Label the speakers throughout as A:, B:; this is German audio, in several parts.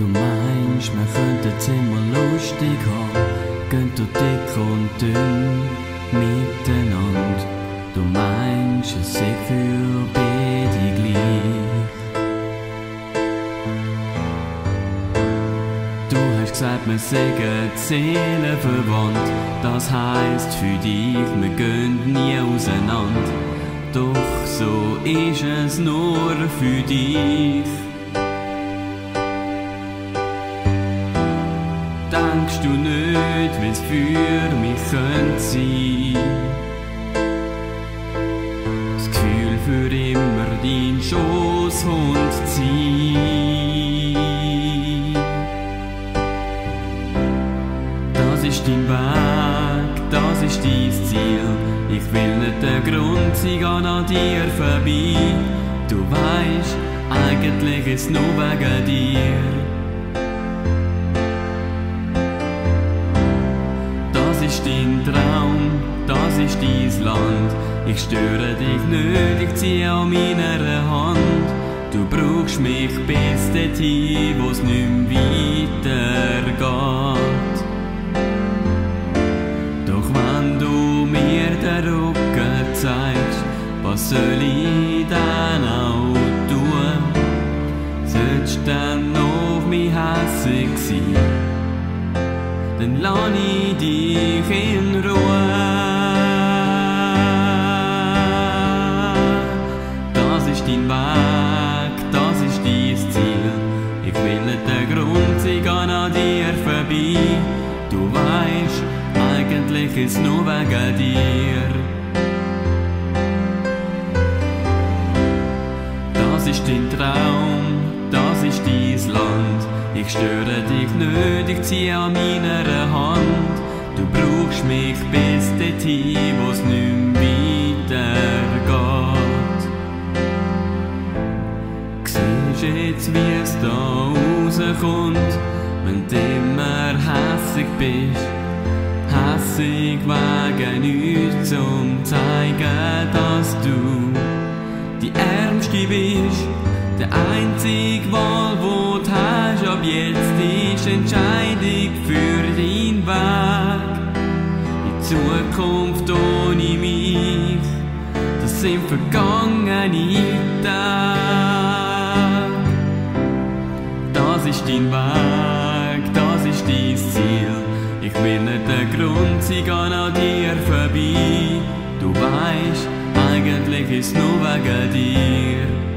A: Du meinst, wir könnten immer lustig haben, gehen du dick und dünn miteinander. Du meinst, es sei für beide gleich. Du hast gesagt, wir sägen Seelen verwandt. Das heisst für dich, wir gehen nie auseinander. Doch so ist es nur für dich. Denkst du nicht, wie's für mich könnte sein? Das Gefühl für immer dein Schoßhund ziehen. Das ist dein Weg, das ist dein Ziel. Ich will nicht der Grund sein, geh an dir vorbei. Du weißt, eigentlich ist nur wegen dir. Ist dein Traum, das ist dein Land. Ich störe dich nicht, ich ziehe an meiner Hand. Du brauchst mich bis dorthin, wo's nicht mehr weitergeht. Doch wenn du mir den Rücken zeigst, was soll ich dann auch tun? Sollst dann auf mich hässig sein? Dann lass ich dich in Ruhe. Das ist dein Weg, das ist dein Ziel. Ich will nicht der Grund sein, geh an dir vorbei. Du weißt, eigentlich ist nur wegen dir. Das ist dein Traum, das ist dein Land. Ich störe dich nicht, ich ziehe an meiner Hand. Du brauchst mich bis dorthin, wo's nicht weitergeht. Siehst jetzt, wie es da rauskommt, wenn du immer hässig bist. Hässig wegen nichts, um zeigen, dass du die Ärmste bist. Der einzige Wahl, wo du ab jetzt, ist Entscheidung für deinen Weg. In Zukunft ohne mich, das sind vergangene Tage. Das ist dein Weg, das ist dein Ziel. Ich will nicht der Grund sein, geh an dir vorbei. Du weißt, eigentlich ist nur wegen dir.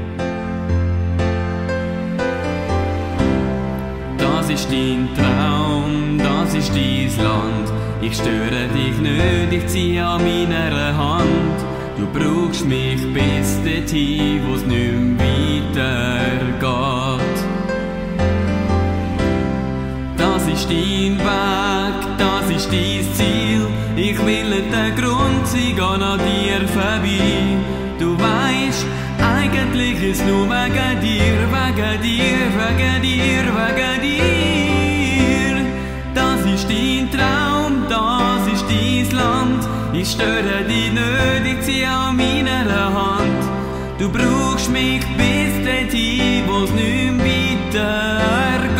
A: Ist dein Traum, das ist dein Land. Ich störe dich nicht, ich ziehe an meiner Hand. Du brauchst mich bis dorthin, wo's nicht mehr weitergeht. Das ist dein Weg, das ist dein Ziel. Ich will der Grund sein, geh an dir vorbei. Du weißt, eigentlich ist nur wegen dir, wegen dir, wegen dir, nicht, ich ziehe an meiner Hand. Du brauchst mich bis dorthin, wo's nicht weiter